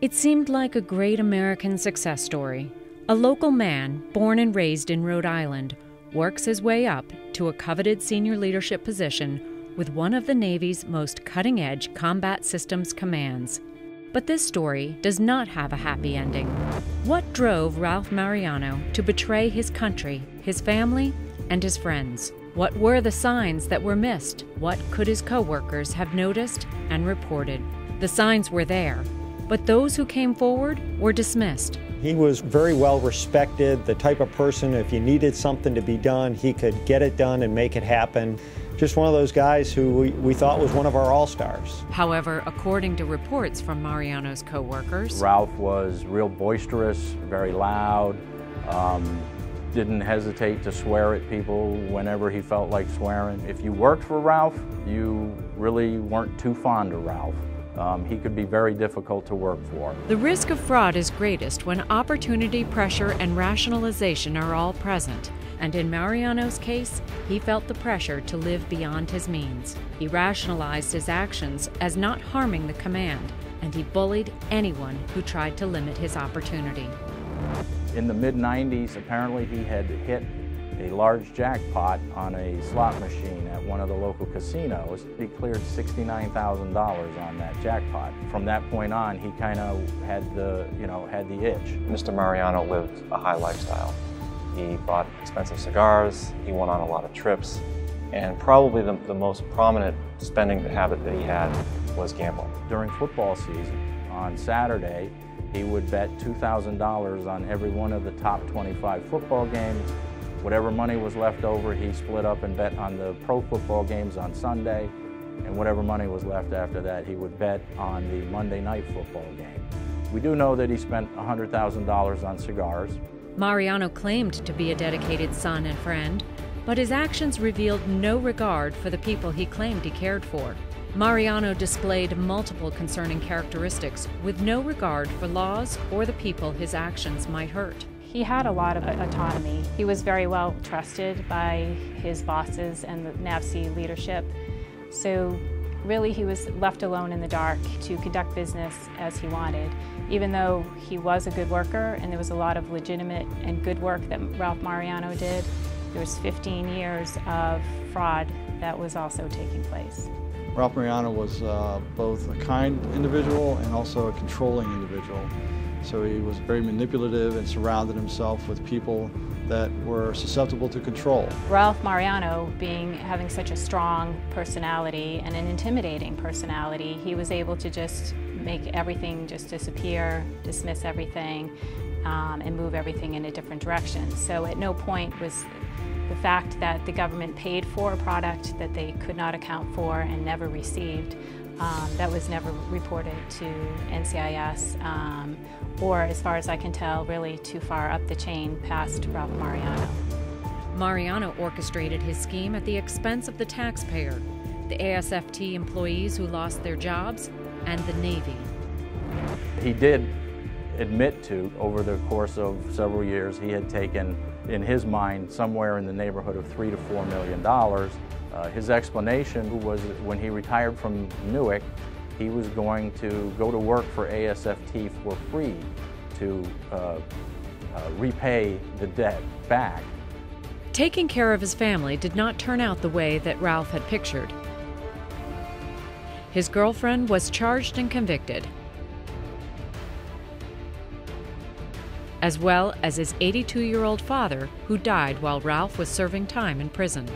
It seemed like a great American success story. A local man, born and raised in Rhode Island, works his way up to a coveted senior leadership position with one of the Navy's most cutting edge combat systems commands. But this story does not have a happy ending. What drove Ralph Mariano to betray his country, his family, and his friends? What were the signs that were missed? What could his coworkers have noticed and reported? The signs were there, but those who came forward were dismissed. He was very well respected, the type of person, if you needed something to be done, he could get it done and make it happen. Just one of those guys who we, we thought was one of our all stars. However, according to reports from Mariano's coworkers, Ralph was real boisterous, very loud, um, didn't hesitate to swear at people whenever he felt like swearing. If you worked for Ralph, you really weren't too fond of Ralph. Um, he could be very difficult to work for. The risk of fraud is greatest when opportunity, pressure, and rationalization are all present. And in Mariano's case, he felt the pressure to live beyond his means. He rationalized his actions as not harming the command, and he bullied anyone who tried to limit his opportunity. In the mid 90s, apparently he had hit a large jackpot on a slot machine at one of the local casinos. He cleared $69,000 on that jackpot. From that point on, he kind of had the, you know, had the itch. Mr. Mariano lived a high lifestyle. He bought expensive cigars, he went on a lot of trips, and probably the, the most prominent spending habit that he had was gambling. During football season, on Saturday, he would bet $2,000 on every one of the top 25 football games Whatever money was left over, he split up and bet on the pro football games on Sunday, and whatever money was left after that, he would bet on the Monday night football game. We do know that he spent $100,000 on cigars. Mariano claimed to be a dedicated son and friend, but his actions revealed no regard for the people he claimed he cared for. Mariano displayed multiple concerning characteristics with no regard for laws or the people his actions might hurt. He had a lot of autonomy. He was very well trusted by his bosses and the NAVSEA leadership. So really he was left alone in the dark to conduct business as he wanted. Even though he was a good worker and there was a lot of legitimate and good work that Ralph Mariano did, there was 15 years of fraud that was also taking place. Ralph Mariano was uh, both a kind individual and also a controlling individual. So he was very manipulative and surrounded himself with people that were susceptible to control. Ralph Mariano, being having such a strong personality and an intimidating personality, he was able to just make everything just disappear, dismiss everything, um, and move everything in a different direction. So at no point was the fact that the government paid for a product that they could not account for and never received um, that was never reported to NCIS um, or, as far as I can tell, really too far up the chain past Ralph Mariano. Mariano orchestrated his scheme at the expense of the taxpayer, the ASFT employees who lost their jobs, and the Navy. He did admit to, over the course of several years, he had taken, in his mind, somewhere in the neighborhood of three to four million dollars uh, his explanation was that when he retired from NUWC, he was going to go to work for ASFT for free to uh, uh, repay the debt back. Taking care of his family did not turn out the way that Ralph had pictured. His girlfriend was charged and convicted, as well as his 82 year old father, who died while Ralph was serving time in prison.